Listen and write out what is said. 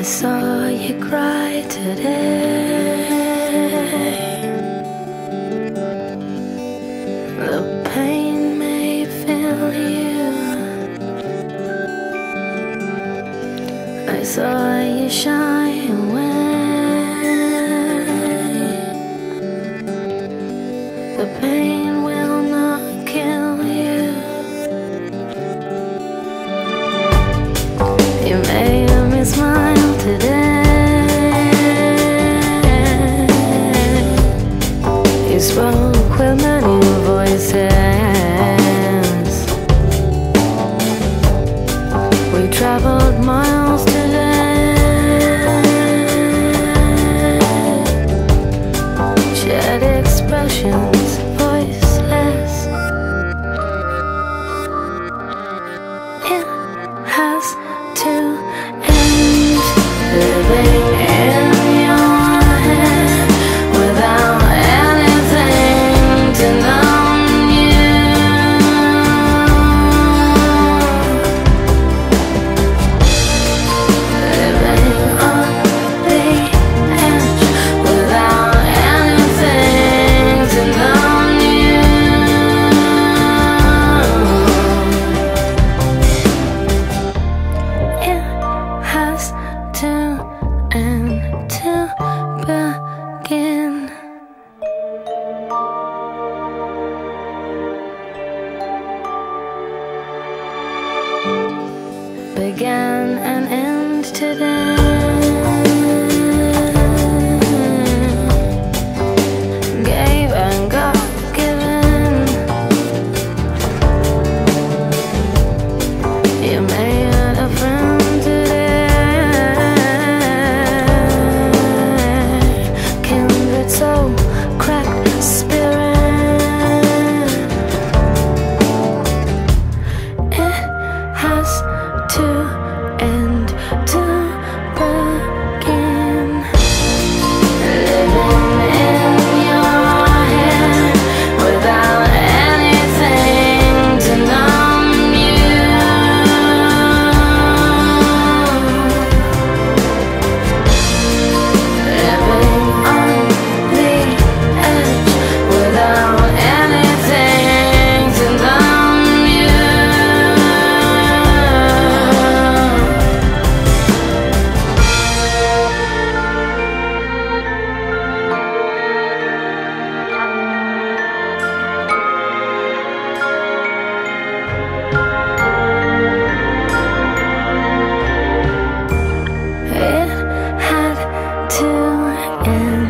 I saw you cry today. The pain may fill you. I saw you shine away. We traveled miles today And.